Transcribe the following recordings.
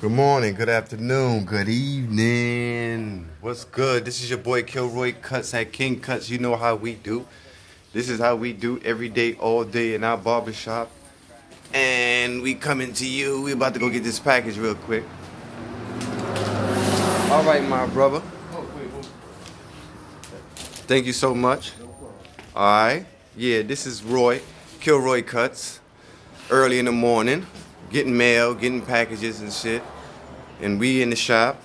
Good morning, good afternoon, good evening. What's good? This is your boy Kilroy Cuts at King Cuts. You know how we do. This is how we do every day, all day in our barbershop. And we coming to you. We about to go get this package real quick. All right, my brother. Thank you so much. All right. Yeah, this is Roy, Kilroy Cuts. Early in the morning getting mail, getting packages and shit. And we in the shop.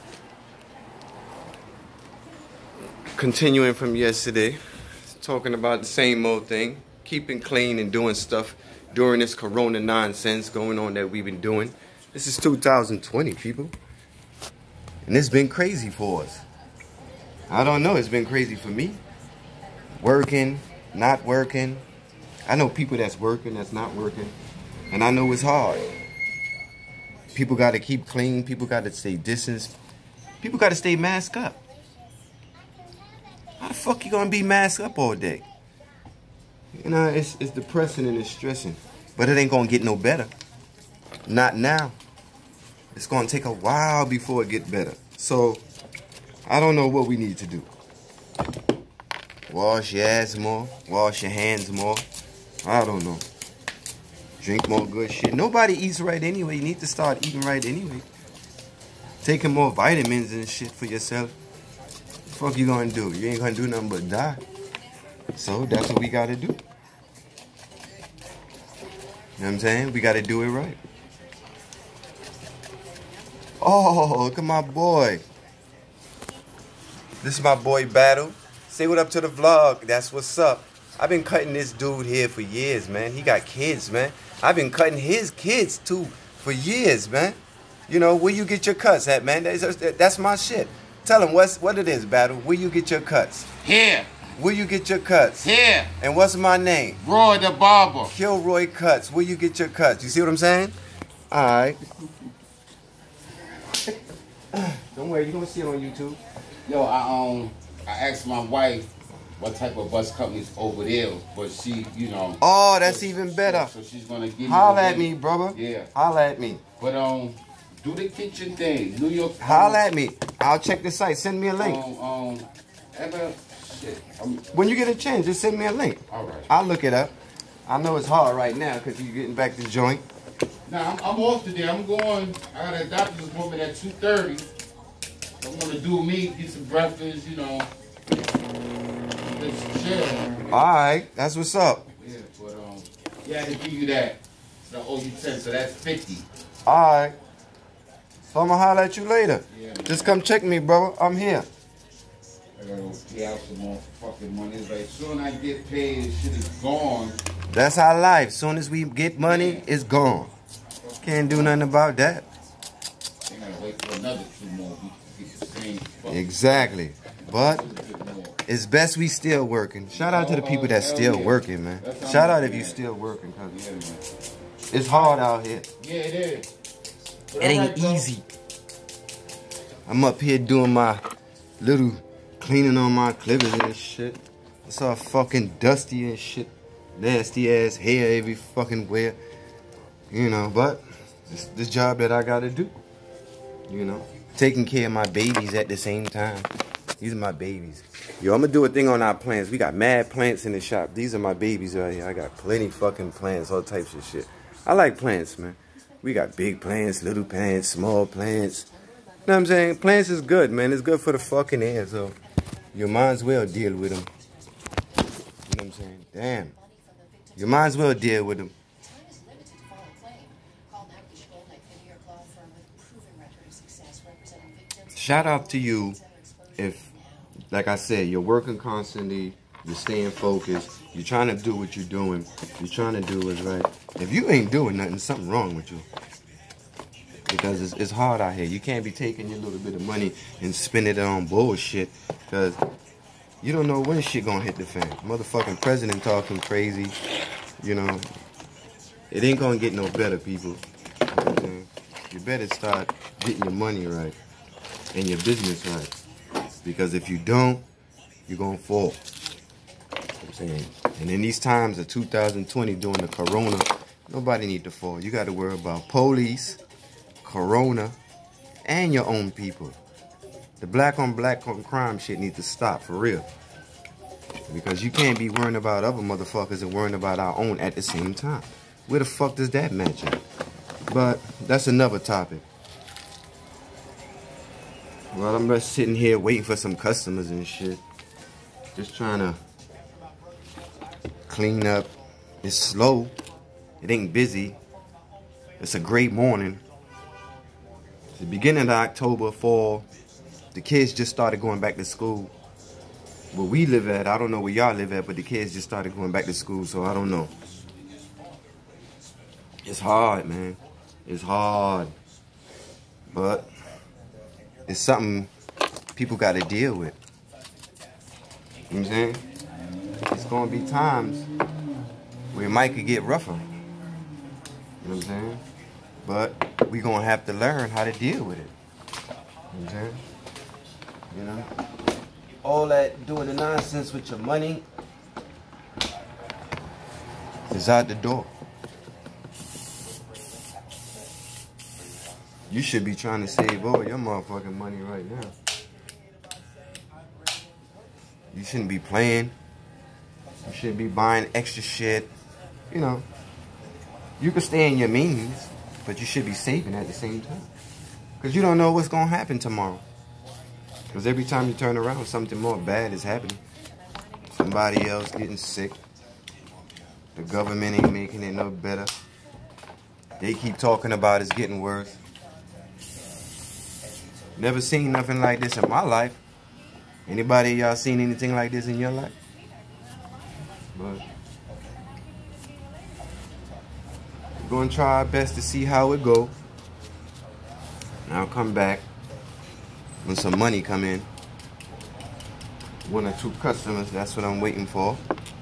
Continuing from yesterday, talking about the same old thing, keeping clean and doing stuff during this corona nonsense going on that we've been doing. This is 2020, people. And it's been crazy for us. I don't know, it's been crazy for me. Working, not working. I know people that's working, that's not working. And I know it's hard. People got to keep clean. People got to stay distance. People got to stay masked up. How the fuck you gonna be masked up all day? You know, it's, it's depressing and it's stressing. But it ain't gonna get no better. Not now. It's gonna take a while before it get better. So, I don't know what we need to do. Wash your ass more. Wash your hands more. I don't know. Drink more good shit. Nobody eats right anyway. You need to start eating right anyway. Taking more vitamins and shit for yourself. Fuck you gonna do? You ain't gonna do nothing but die. So that's what we gotta do. You know what I'm saying? We gotta do it right. Oh, look at my boy. This is my boy Battle. Say what up to the vlog. That's what's up. I've been cutting this dude here for years, man. He got kids, man. I've been cutting his kids too for years, man. You know, where you get your cuts at, man? That's, that's my shit. Tell him what's what it is, battle. Where you get your cuts? Here. Where you get your cuts? Here. And what's my name? Roy the Barber. Kilroy Cuts. Where you get your cuts? You see what I'm saying? All right. Don't worry, you're gonna see it on YouTube. Yo, I um, I asked my wife what type of bus companies over there, but she, you know. Oh, that's so, even better. So, she's gonna give Holla at me, brother. Yeah. Holla at me. But um, do the kitchen thing, New York. Holla at me. I'll check the site. Send me a link. Um, um, ever, shit. When you get a chance, just send me a link. All right. I'll look it up. I know it's hard right now because you're getting back to the joint. Nah, I'm, I'm off today. I'm going. I got a doctor's appointment at 2:30. I'm gonna do me, get some breakfast, you know. Alright, that's what's up. Yeah, but um, yeah, I give you that. So I owe you 10, so that's 50. Alright. So I'm gonna holler at you later. Yeah, Just come check me, bro. I'm here. I gotta go pay out some more fucking money. It's like, soon I get paid, shit is gone. That's our life. Soon as we get money, yeah. it's gone. Can't do nothing about that. They gotta wait for another two more weeks to get the same. Exactly. But it's best we still working. Shout out to the people that's still working, man. Shout out if you still working, cause it's hard out here. Yeah, it is. It ain't easy. I'm up here doing my little cleaning on my clippers and shit. It's all fucking dusty and shit. Nasty ass hair every fucking where. You know, but it's the job that I gotta do. You know, taking care of my babies at the same time. These are my babies. Yo, I'm gonna do a thing on our plants. We got mad plants in the shop. These are my babies right here. I got plenty fucking plants, all types of shit. I like plants, man. We got big plants, little plants, small plants. You know what I'm saying? Plants is good, man. It's good for the fucking air, so you might as well deal with them. You know what I'm saying? Damn. You might as well deal with them. Shout out to you if like I said, you're working constantly, you're staying focused, you're trying to do what you're doing, you're trying to do what's right. If you ain't doing nothing, something wrong with you. Because it's, it's hard out here. You can't be taking your little bit of money and spending it on bullshit. Because you don't know when shit gonna hit the fan. Motherfucking president talking crazy. You know, it ain't gonna get no better, people. You better start getting your money right and your business right. Because if you don't, you're going to fall. I'm saying. And in these times of 2020 during the corona, nobody need to fall. You got to worry about police, corona, and your own people. The black on black on crime shit needs to stop for real. Because you can't be worrying about other motherfuckers and worrying about our own at the same time. Where the fuck does that match up? But that's another topic. Well, I'm just sitting here waiting for some customers and shit. Just trying to clean up. It's slow. It ain't busy. It's a great morning. It's the beginning of October, fall. The kids just started going back to school. Where we live at, I don't know where y'all live at, but the kids just started going back to school, so I don't know. It's hard, man. It's hard. But it's something people got to deal with. You know what I'm saying? It's going to be times where it might could get rougher. You know what I'm saying? But we going to have to learn how to deal with it. You know what I'm saying? You know? All that doing the nonsense with your money is out the door. You should be trying to save all your motherfucking money right now. You shouldn't be playing. You shouldn't be buying extra shit. You know, you can stay in your means, but you should be saving at the same time. Because you don't know what's going to happen tomorrow. Because every time you turn around, something more bad is happening. Somebody else getting sick. The government ain't making it no better. They keep talking about it's getting worse. Never seen nothing like this in my life. Anybody y'all seen anything like this in your life? But we're gonna try our best to see how it go. And I'll come back when some money come in. One or two customers, that's what I'm waiting for.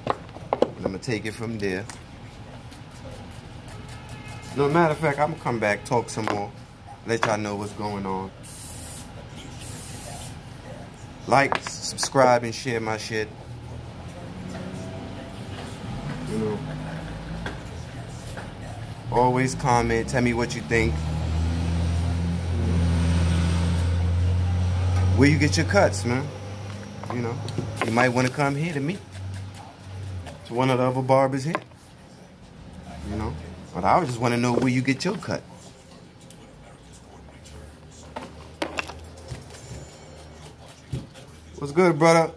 And I'm gonna take it from there. No matter of fact, I'm gonna come back, talk some more, let y'all know what's going on. Like, subscribe, and share my shit. You know. Always comment. Tell me what you think. Where you get your cuts, man. You know. You might want to come here to me. To one of the other barbers here. You know. But I just want to know where you get your cut. What's good, brother?